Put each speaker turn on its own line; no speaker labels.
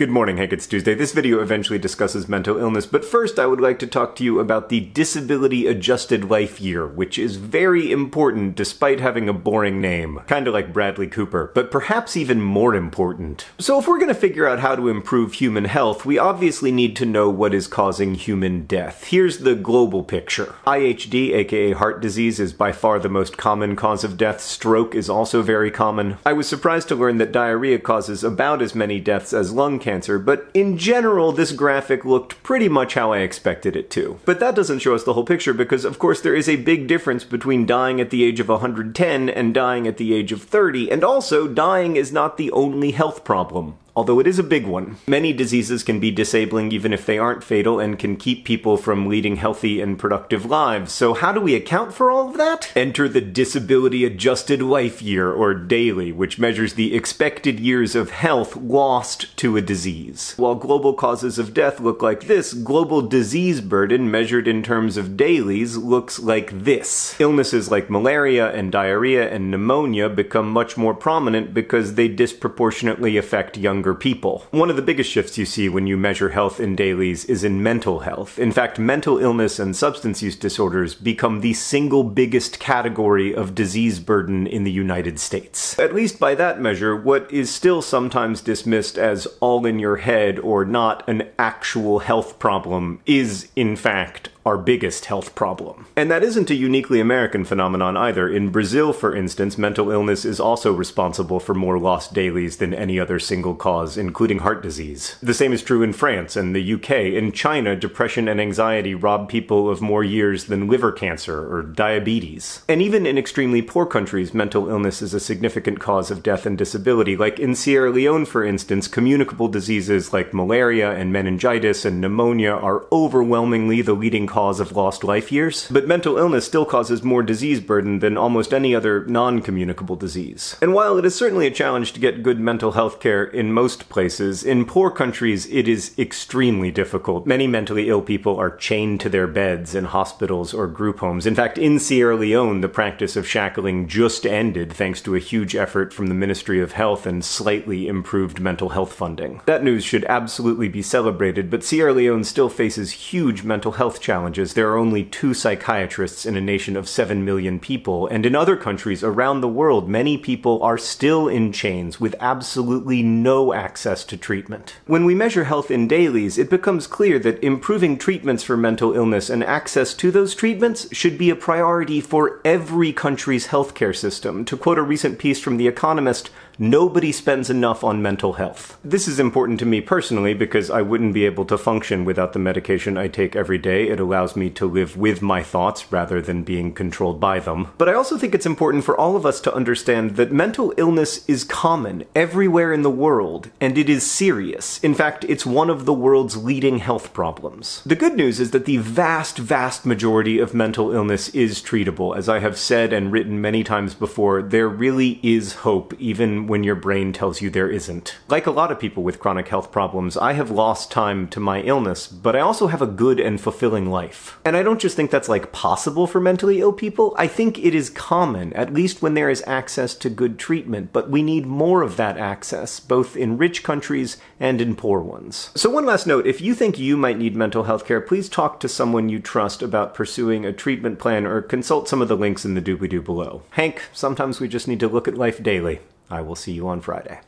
Good morning, Hank. It's Tuesday. This video eventually discusses mental illness, but first I would like to talk to you about the Disability Adjusted Life Year, which is very important despite having a boring name. Kinda like Bradley Cooper, but perhaps even more important. So if we're gonna figure out how to improve human health, we obviously need to know what is causing human death. Here's the global picture. IHD, aka heart disease, is by far the most common cause of death. Stroke is also very common. I was surprised to learn that diarrhea causes about as many deaths as lung cancer cancer, but in general, this graphic looked pretty much how I expected it to. But that doesn't show us the whole picture because, of course, there is a big difference between dying at the age of 110 and dying at the age of 30, and also, dying is not the only health problem although it is a big one. Many diseases can be disabling even if they aren't fatal and can keep people from leading healthy and productive lives. So how do we account for all of that? Enter the Disability Adjusted Life Year, or DALY, which measures the expected years of health lost to a disease. While global causes of death look like this, global disease burden measured in terms of DALYs looks like this. Illnesses like malaria and diarrhea and pneumonia become much more prominent because they disproportionately affect younger younger people. One of the biggest shifts you see when you measure health in DALYs is in mental health. In fact, mental illness and substance use disorders become the single biggest category of disease burden in the United States. At least by that measure, what is still sometimes dismissed as all in your head or not an actual health problem is, in fact, our biggest health problem. And that isn't a uniquely American phenomenon either. In Brazil, for instance, mental illness is also responsible for more lost DALYs than any other single cause, including heart disease. The same is true in France and the UK. In China, depression and anxiety rob people of more years than liver cancer or diabetes. And even in extremely poor countries, mental illness is a significant cause of death and disability. Like in Sierra Leone, for instance, communicable diseases like malaria and meningitis and pneumonia are overwhelmingly the leading cause of lost life years, but mental illness still causes more disease burden than almost any other non-communicable disease. And while it is certainly a challenge to get good mental health care in most places, in poor countries it is extremely difficult. Many mentally ill people are chained to their beds in hospitals or group homes. In fact, in Sierra Leone, the practice of shackling just ended thanks to a huge effort from the Ministry of Health and slightly improved mental health funding. That news should absolutely be celebrated, but Sierra Leone still faces huge mental health challenges challenges, there are only two psychiatrists in a nation of 7 million people, and in other countries around the world, many people are still in chains with absolutely no access to treatment. When we measure health in DALYs, it becomes clear that improving treatments for mental illness and access to those treatments should be a priority for every country's healthcare system. To quote a recent piece from The Economist, nobody spends enough on mental health. This is important to me personally because I wouldn't be able to function without the medication I take every day. It allows me to live with my thoughts rather than being controlled by them. But I also think it's important for all of us to understand that mental illness is common everywhere in the world, and it is serious. In fact, it's one of the world's leading health problems. The good news is that the vast, vast majority of mental illness is treatable. As I have said and written many times before, there really is hope even when your brain tells you there isn't. Like a lot of people with chronic health problems, I have lost time to my illness, but I also have a good and fulfilling life. And I don't just think that's like possible for mentally ill people, I think it is common, at least when there is access to good treatment, but we need more of that access, both in rich countries and in poor ones. So one last note, if you think you might need mental health care, please talk to someone you trust about pursuing a treatment plan or consult some of the links in the doobly-doo below. Hank, sometimes we just need to look at life daily. I will see you on Friday.